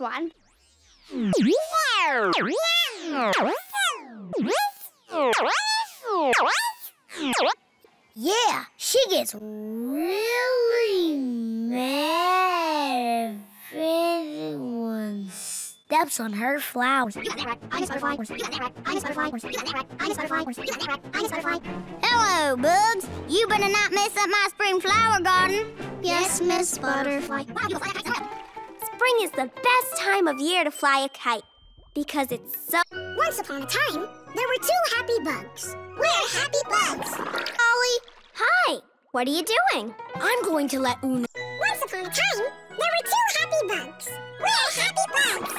one. Yeah, she gets really mad if anyone steps on her flowers. Hello, Bugs. You better not mess up my spring flower garden. Yes, Miss Butterfly. Spring is the best time of year to fly a kite because it's so. Once upon a time, there were two happy bugs. We're happy bugs. Ollie, hi. What are you doing? I'm going to let Oona. Once upon a time, there were two happy bugs. We're happy bugs.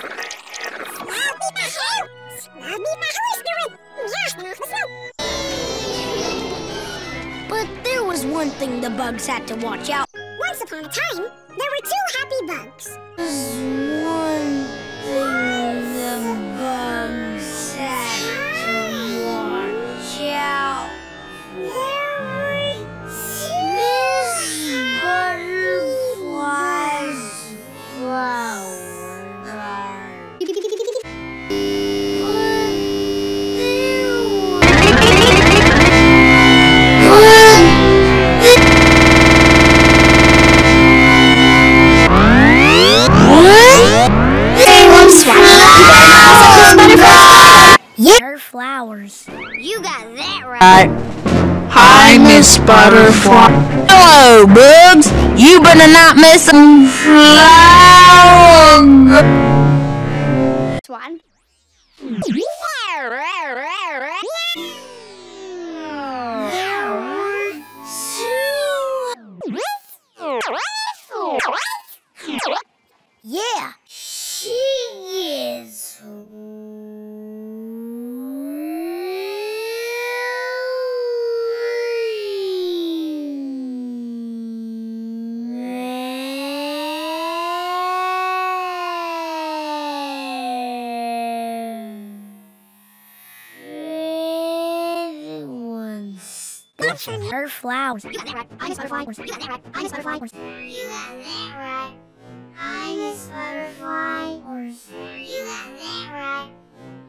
Smell me my hair. Smell me my spirit. But there was one thing the bugs had to watch out. Once upon a time, there were two happy bugs. Flowers. You got that right. Hi, Miss Butterfly. Hello, Bugs. You better not miss a flower. One. Everyone's her flowers. You got that right. I miss butterfly. You got that right. I miss butterfly. You got that right. I miss butterfly. You got that right.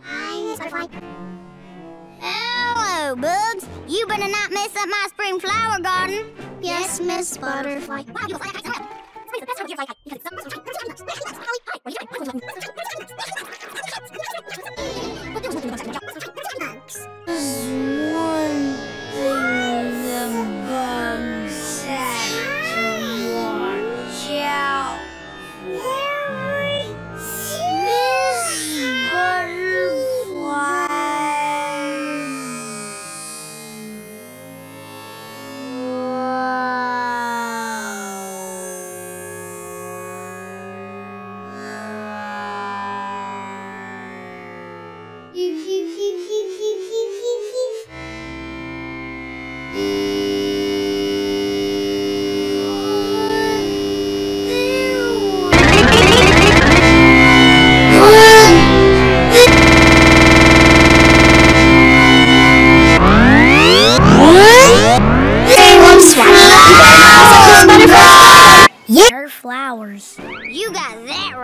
I miss butterfly. Hello, Bugs. You better not mess up my spring flower garden. Yes, Miss Butterfly. Bugs.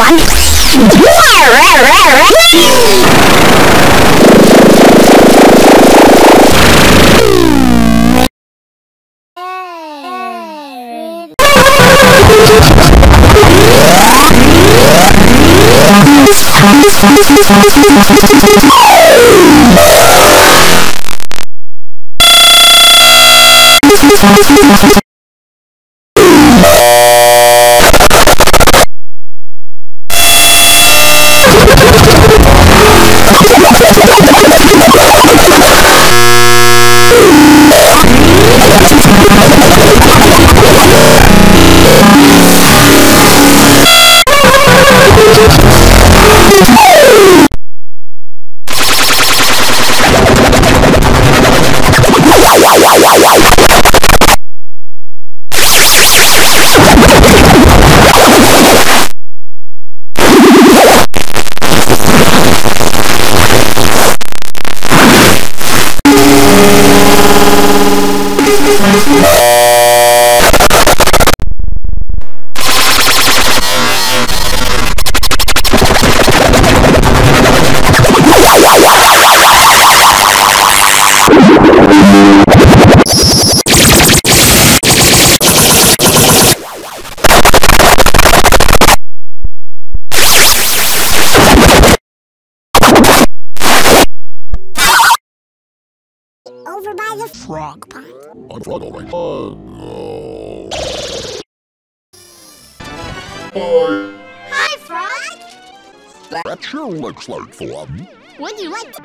one. why? frog, Pat. I'm frog, all right. Uh, no. Hi, frog. That sure looks like fun. Would you like to...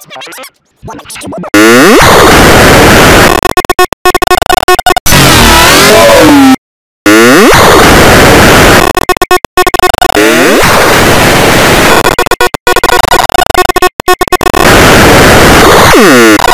Hmm.